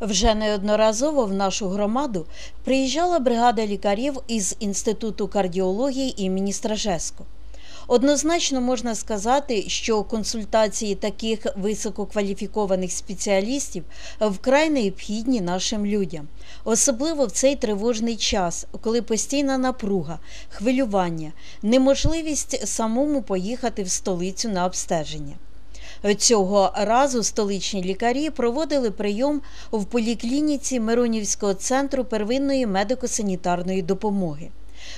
Вже неодноразово в нашу громаду приїжджала бригада лікарів із Інституту кардіології імені Стражеско. Однозначно можна сказати, що консультації таких висококваліфікованих спеціалістів вкрай необхідні нашим людям, особливо в цей тривожний час, коли постійна напруга, хвилювання, неможливість самому поїхати в столицю на обстеження. Цього разу столичні лікарі проводили прийом в поліклініці Миронівського центру первинної медико-санітарної допомоги.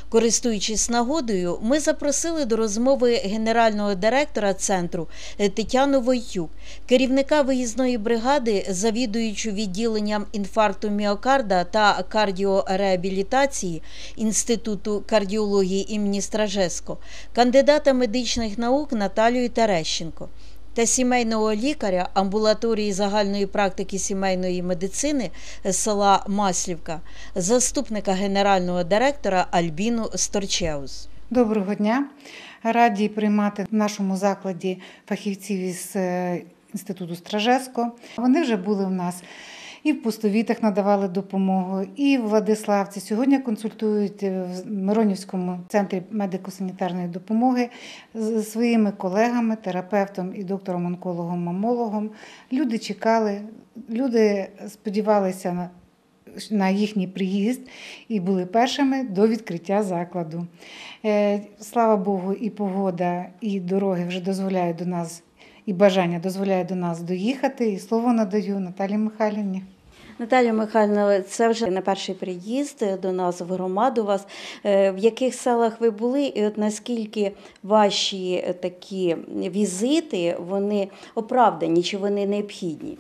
Користуючись нагодою, ми запросили до розмови генерального директора центру Тетяну Войтюк, керівника виїзної бригади, завідуючу відділенням інфаркту міокарда та кардіореабілітації Інституту кардіології імені Стражеско, кандидата медичних наук Наталію Терещенко та сімейного лікаря амбулаторії загальної практики сімейної медицини села Маслівка, заступника генерального директора Альбіну Сторчеус. Доброго дня. Раді приймати в нашому закладі фахівців із е, інституту Стражеско. Вони вже були в нас і в пустовітах надавали допомогу, і Владиславці. Сьогодні консультують в Миронівському центрі медико-санітарної допомоги з своїми колегами, терапевтом і доктором-онкологом-мамологом. Люди чекали, люди сподівалися на на їхній приїзд і були першими до відкриття закладу. Е, Слава Богу, і погода, і дороги вже дозволяють до нас, і бажання дозволяє до нас доїхати. І слово надаю Наталі Михайлівні. Наталія Михайлівна, це вже не перший приїзд до нас в громаду. Вас Е, в яких селах ви були, і от наскільки ваші такі візити вони оправдані чи вони необхідні?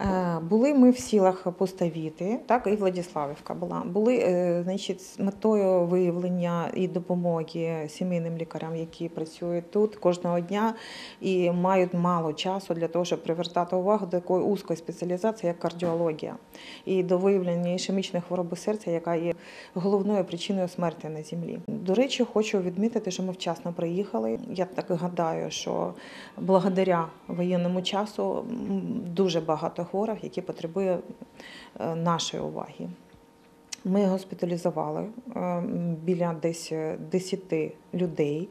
Е, Були ми в сілах Пустовіти, так і Владиславівка була. Були е, значить, з метою виявлення і допомоги сімейним лікарям, які працюють тут кожного дня і мають мало часу для того, щоб привертати увагу до такої узкої спеціалізації, як кардіологія, і до виявлення ішемічної хвороби серця, яка є головною причиною смерті на землі. До речі, хочу відмітити, що ми вчасно приїхали. Я так гадаю, що благодаря воєнному часу дуже багато хворих, які потребує е, нашої уваги. Ми госпіталізували е, біля десь 10 людей,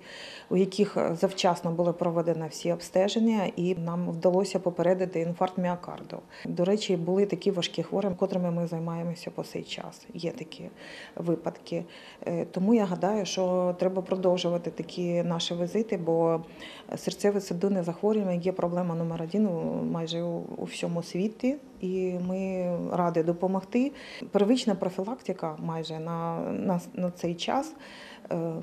у яких завчасно було проведено всі обстеження, і нам вдалося попередити інфаркт міокарду. До речі, були такі важкі хворі, котрими ми займаємося по цей час. Є такі випадки. Е, Тому я гадаю, що треба продовжувати такі наші візити, бо серцеве судинне захворювання є проблема номер один майже у у всьому світі, і ми раді допомогти. Первична профілактика майже на, на, на цей час ем,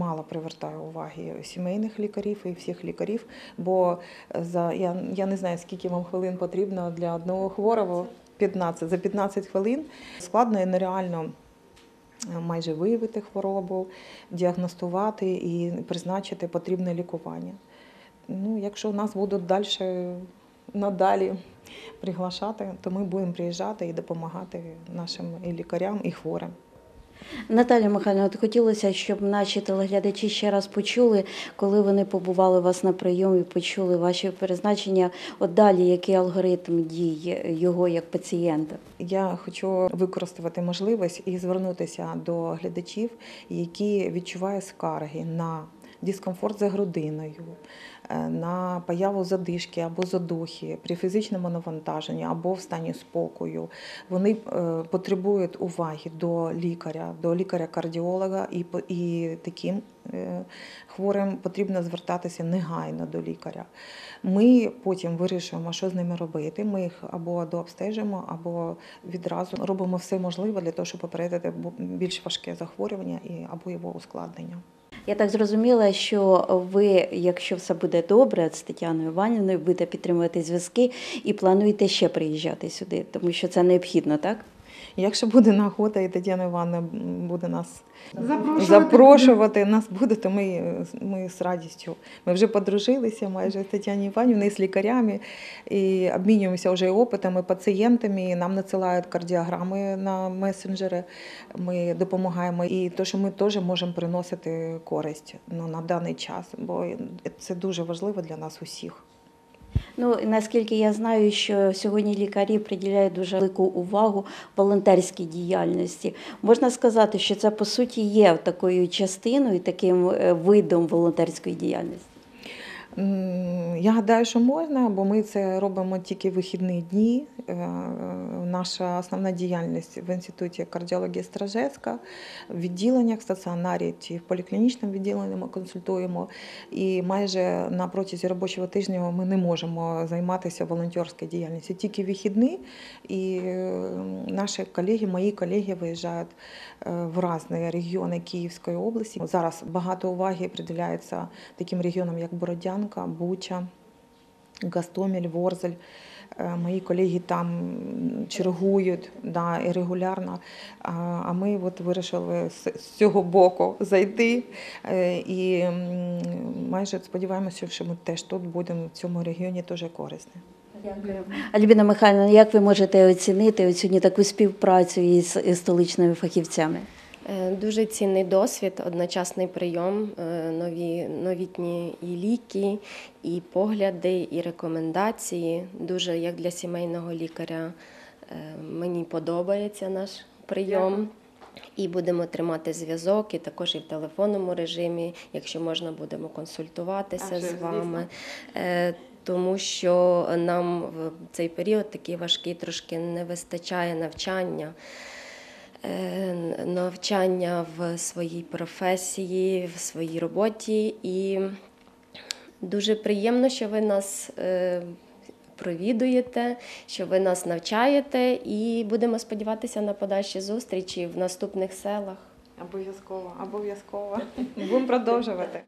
мало привертає уваги сімейних лікарів і всіх лікарів, бо за я, я не знаю, скільки вам хвилин потрібно для одного хворого. 15. За 15 хвилин складно і нереально майже виявити хворобу, діагностувати і призначити потрібне лікування. Ну, якщо нас будуть далі надалі приглашати, то ми будемо приїжджати і допомагати нашим і лікарям, і хворим. Наталя Михайловна, от хотілося, щоб наші телеглядачі ще раз почули, коли вони побували у вас на прийомі, почули ваші призначення. От далі який алгоритм дій його як пацієнта? Я хочу використати можливість і звернутися до глядачів, які відчувають скарги на дискомфорт за грудиною, е, на появу задишки або задухи при фізичному навантаженні або в стані спокою. Вони е, потребують уваги до лікаря, до лікаря-кардіолога, і, і таким е, хворим потрібно звертатися негайно до лікаря. Ми потім вирішуємо, що з ними робити. Ми їх або дообстежимо, або відразу робимо все можливе для того, щоб попередити більш важке захворювання або його ускладнення. Я так зрозуміла, що ви, якщо все буде добре з Тетяною Іванівною, будете підтримувати зв'язки і плануєте ще приїжджати сюди, тому що це необхідно, так? Якщо буде нагода, і Тетяна Івановна буде нас Запрошувати. запрошувати, нас буде, то ми, ми з радістю. Ми вже подружилися майже з Тетяною Іванівною, з лікарями і обмінюємося вже опитами, пацієнтами. Нам надсилають кардіограми на месенджери. Ми допомагаємо і то, що ми теж можемо приносити користь ну, на даний час, бо це дуже важливо для нас усіх. Ну наскільки я знаю, що сьогодні лікарі приділяють дуже велику увагу волонтерській діяльності. Можна сказати, що це по суті є такою частиною, таким е, видом волонтерської діяльності. Я гадаю, що можна, бо ми це робимо тільки вихідні дні. Е, Наша основна діяльність в інституті кардіології Стражевська, в відділеннях, стаціонарі чи в поліклінічному відділенні ми консультуємо. І майже на протязі робочого тижня ми не можемо займатися волонтерською діяльністю. Тільки вихідні, і наші колеги, мої колеги виїжджають е, в різні регіони Київської області. Зараз багато уваги приділяється таким регіонам, як Бородянка, Буча, Гастомель, Ворзель. Е, Мої колеги там чергують да, і регулярно. А ми от вирішили з, цього боку зайти. Е, І майже сподіваємося, що ми теж тут будемо в цьому регіоні дуже корисні. Дякую. Альбіна Михайловна, як ви можете оцінити сьогодні таку співпрацю із із столичними фахівцями? Е, Дуже цінний досвід, одночасний прийом, е, нові новітні і ліки, і погляди, і рекомендації. Дуже як для сімейного лікаря е, мені подобається наш прийом. І будемо тримати зв'язок, і також і в телефонному режимі, якщо можна, будемо консультуватися А з вами. Тому що нам в цей період такий важкий трошки не вистачає навчання. Е, навчання в своїй професії, в своїй роботі. І дуже приємно, що ви нас е, провідуєте, що ви нас навчаєте, і будемо сподіватися на подальші зустрічі в наступних селах. Обов'язково, обов'язково. Будемо продовжувати.